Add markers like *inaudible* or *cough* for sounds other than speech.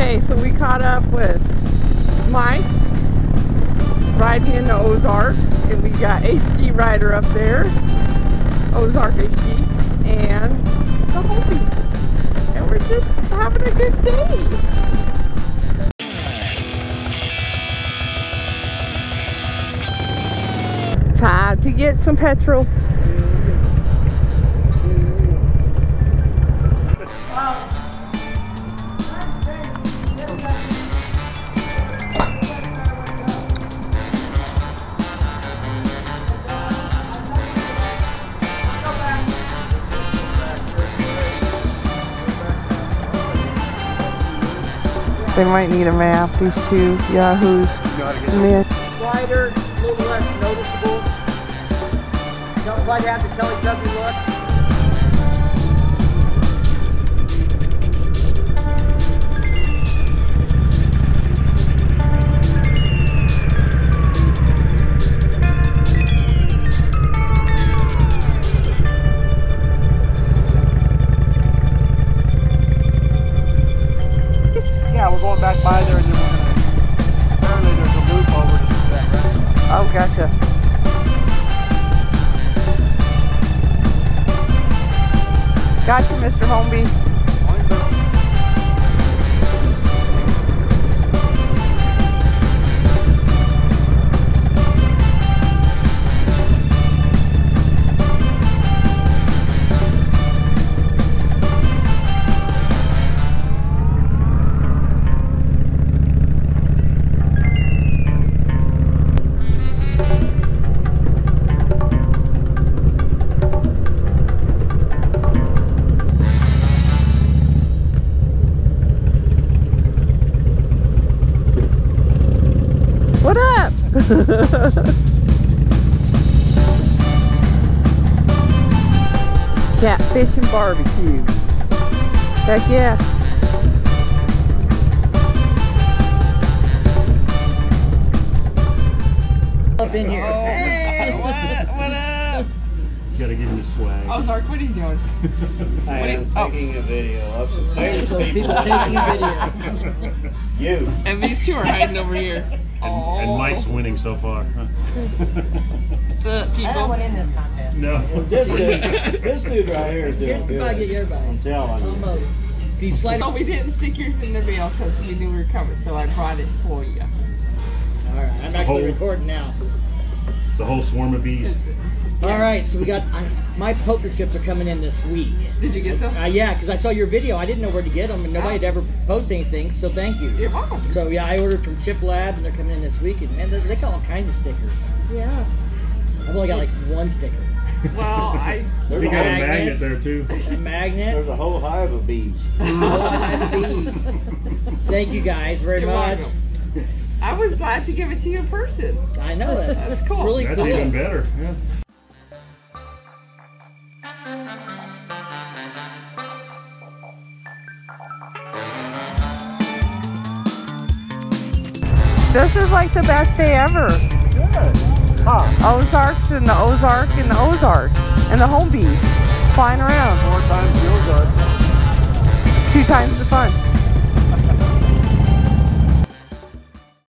Okay, so we caught up with Mike riding in the Ozarks, and we got HD Rider up there, Ozark HD, and the Hopies. And we're just having a good day. Time to get some petrol. They might need a map, these two yahoos. Man, wider, a little less noticeable. Don't quite have the Teletubby look. Gotcha. Gotcha, Mr. Homeby. *laughs* Catfish and barbecue. Heck yeah. Up in here. Oh, what, what up? Gotta give him the swag. Oh, Ozark, what are you doing? *laughs* I what am you- oh. taking a video of some famous So people. people taking a video. *laughs* You. And these two are hiding over here. And, Oh, and Mike's winning so far. what's *laughs* up, people? in this contest. no. This dude, this dude right here is doing Just about get good. everybody. I'm telling you. Almost. If you slide No, we didn't stick yours in the mail because we knew we were coming, so I brought it for you. All right, I'm actually Hold. recording now. The whole swarm of bees. All right, so we got I, my poker chips are coming in this week. Did you get some? Uh, yeah, because I saw your video. I didn't know where to get them, and nobody had ever posted anything. So thank you. You're welcome. So yeah, I ordered from Chip Lab, and they're coming in this week. And man, they, they got all kinds of stickers. Yeah. I've only got like one sticker. Well, *laughs* I There's You a, got a whole, magnet there too. A magnet. there's a whole hive of bees. Oh, I have bees. Thank you guys very You're much. welcome. I was glad to give it to you in person. I know that. That's It's cool. really That's cool. even better. Yeah. This is like the best day ever. Good. Huh. Ozarks and the Ozark and the Ozark and the Homebeez flying around.